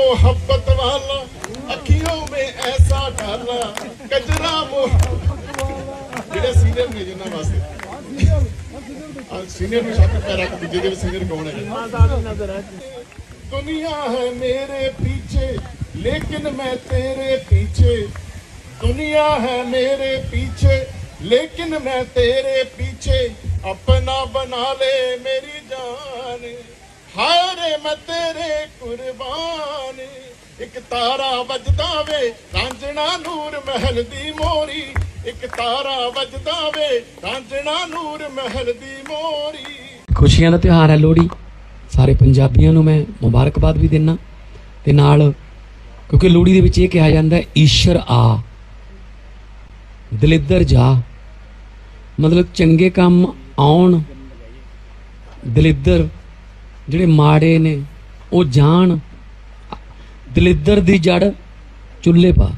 मोहब्बत वाला, अखियों में ऐसा डाला कचरा जेड़ा सीनियर ने जिन्ना वास्ते। सीनियर में शामिल पैरा को जेड़े सीनियर कौन है? दुनिया है मेरे पीछे, लेकिन मैं तेरे पीछे। दुनिया है मेरे पीछे, लेकिन मैं तेरे पीछे। अपना बना ले मेरी जान। हारे मैं तेरे कुर्बान। ਇੱਕ ਤਾਰਾ ਵੱਜਦਾ ਵੇ, ਰਾਂਝਣਾ ਨੂਰ ਮਹਿਲ ਦੀ ਮੋਰੀ। ਇੱਕ ਤਾਰਾ ਵੱਜਦਾ ਵੇ, ਰਾਂਝਣਾ ਨੂਰ ਮਹਿਲ ਦੀ ਮੋਰੀ। ਖੁਸ਼ੀਆਂ ਦਾ ਤਿਉਹਾਰ ਹੈ ਲੋਹੜੀ। ਸਾਰੇ ਪੰਜਾਬੀਆਂ ਨੂੰ ਮੈਂ ਮੁਬਾਰਕਬਾਦ ਵੀ ਦਿੰਨਾ। ਤੇ ਨਾਲ, ਕਿਉਂਕਿ ਲੋਹੜੀ ਦੇ ਵਿੱਚ ਇਹ ਕਿਹਾ ਜਾਂਦਾ ਹੈ, ਈਸ਼ਰ ਆ, ਦਲਿੱਦਰ ਜਾ। ਮਤਲਬ ਚੰਗੇ ਕੰਮ ਆਉਣ, ਦਲਿੱਦਰ ਜਿਹੜੇ ਮਾੜੇ ਨੇ, ਉਹ ਜਾਣ। ਦਲਿੱਦਰ ਦੀ ਜੜ ਚੁੱਲ੍ਹੇ ਪਾ